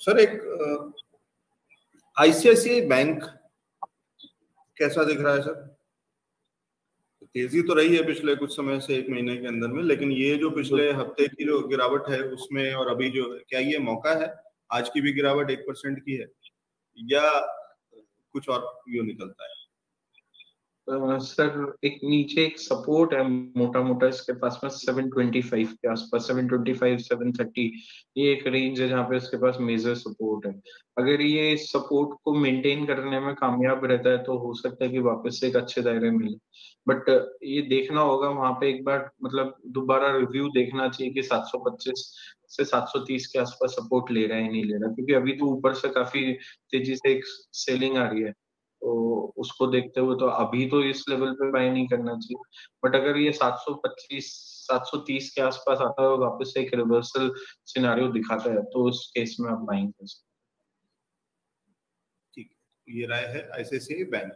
Sir एक ICICI bank कैसा दिख रहा है सर? तेज़ी तो रही है पिछले कुछ समय से एक महीने के अंदर में लेकिन ये जो पिछले हफ़्ते की जो गिरावट है उसमें और अभी जो क्या ये मौका है? आज की भी गिरावट एक परसेंट की है या कुछ और यू निकलता है? सर, एक नीचे एक सपोर्ट है मोटा मोटा, इसके पास में 725 के आसपास 725 730 ये एक रेंज है जहाँ पे इसके पास मेजर सपोर्ट है। अगर ये इस सपोर्ट को मेंटेन करने में कामयाब रहता है तो हो सकता है कि वापस से एक अच्छे दायरे मिले बट ये देखना होगा, वहाँ पे एक बार मतलब दोबारा रिव्यू देखना चाहिए कि 725 से 730 के आसपास सपोर्ट ले रहा है नहीं ले रहा, क्योंकि अभी तो ऊपर से काफ़ी तेज़ी से एक सेलिंग आ रही है। तो उसको देखते हुए तो अभी तो इस लेवल पे बाय नहीं करना चाहिए। बट अगर ये 725 730 के आसपास आता है और वापस एक रिवर्सल सिनारियो दिखाता है तो उस केस में आप बाइंग कर सकते ठीक ये राय है आईसीआईसीआई बैंक